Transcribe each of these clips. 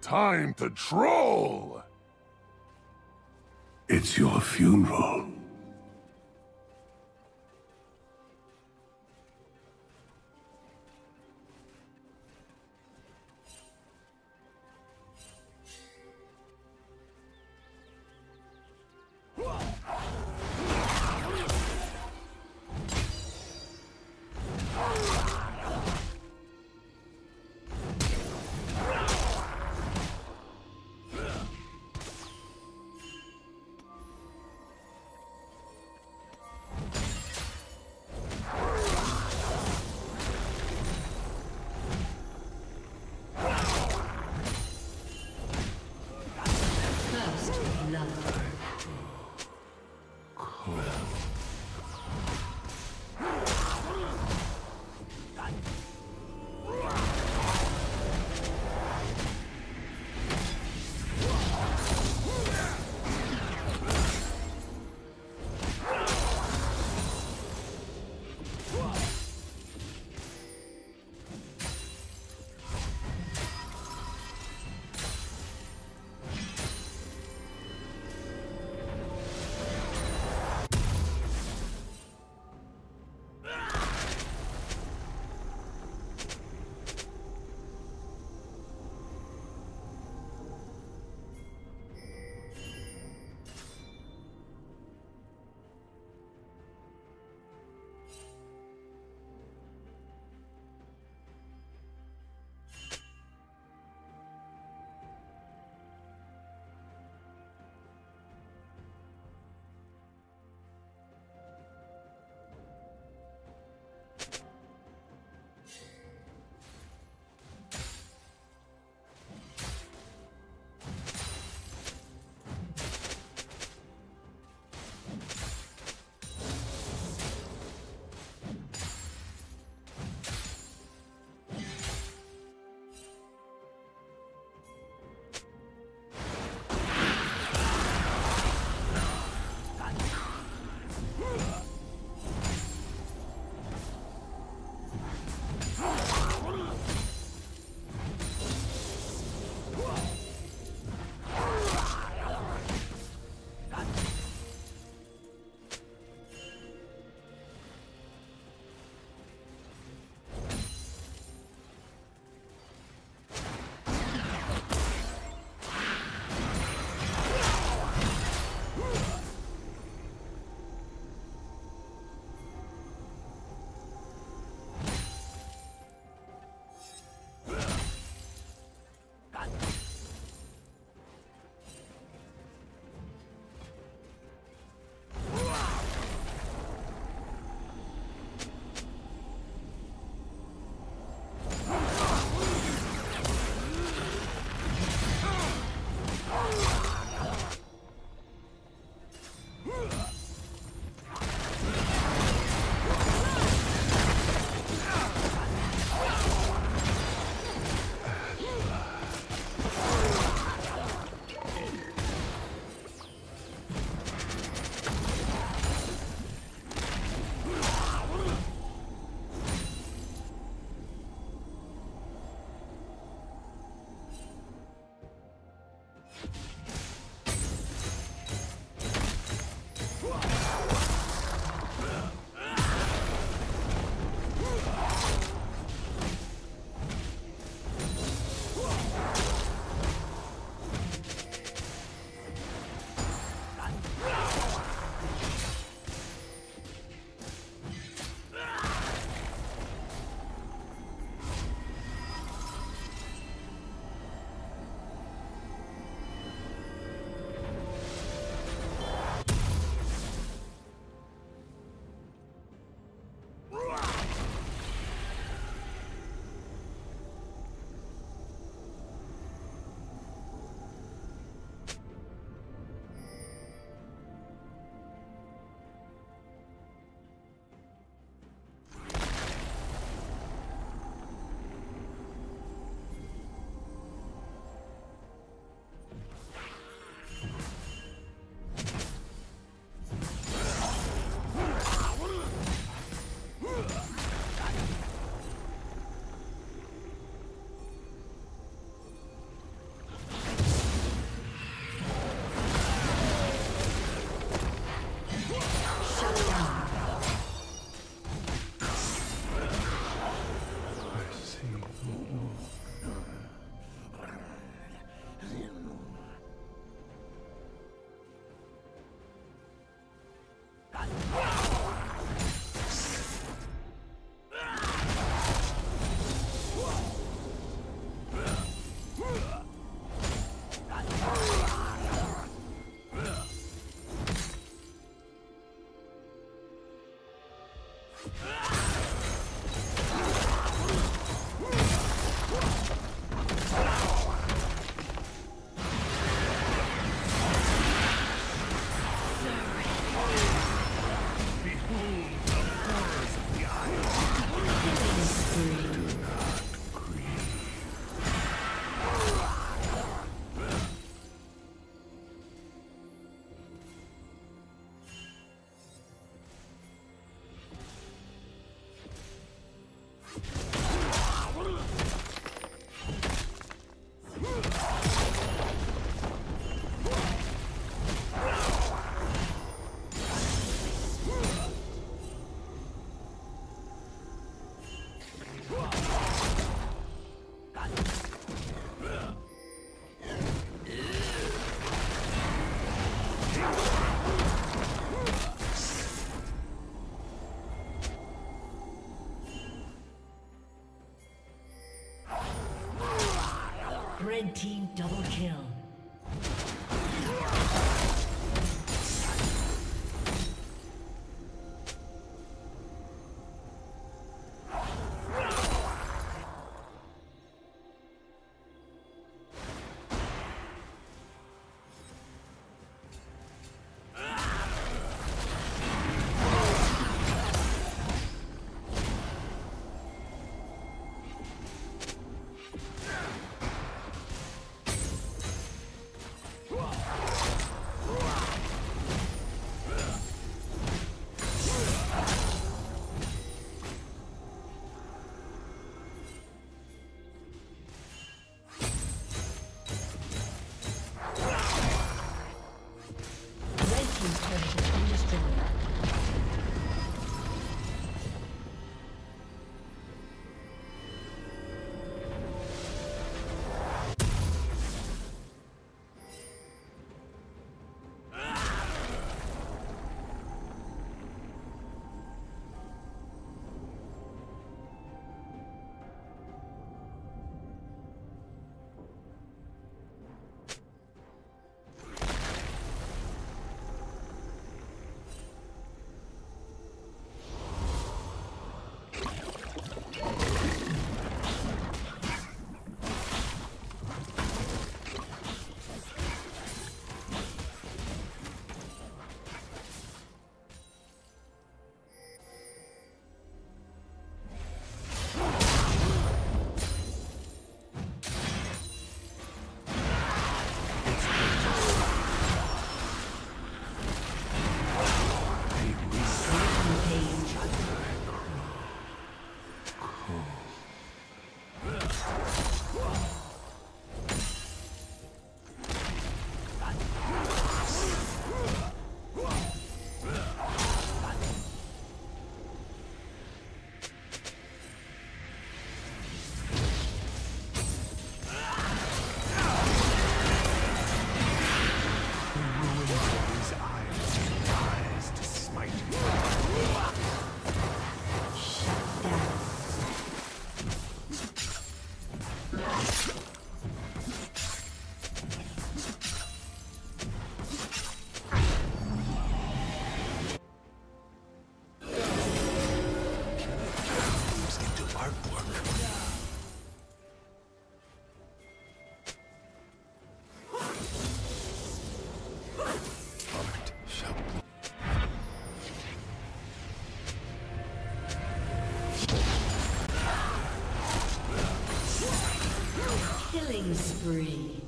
Time to troll! It's your funeral. Spree.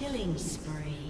Killing spree.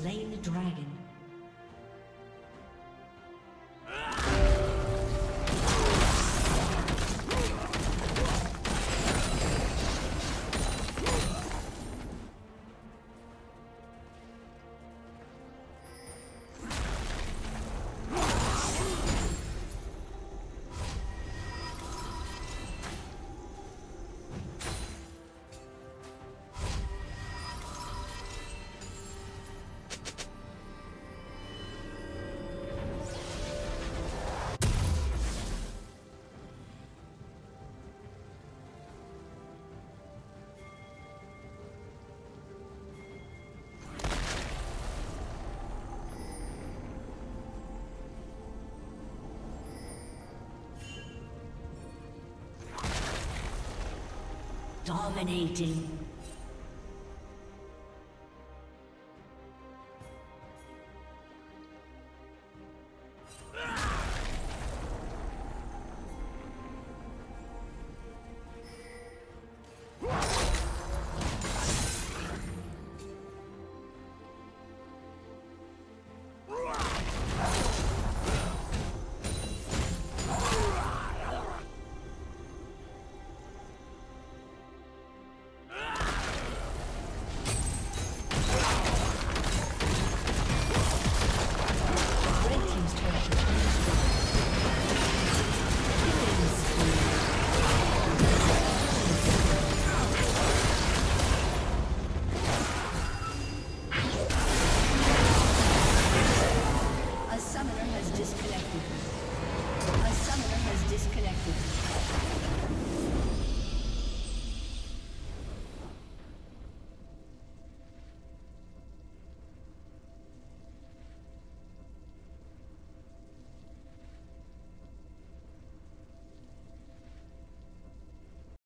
slain the dragon. Dominating.